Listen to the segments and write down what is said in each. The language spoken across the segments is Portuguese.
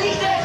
nicht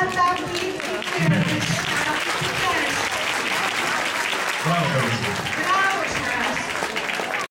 Canta aqui,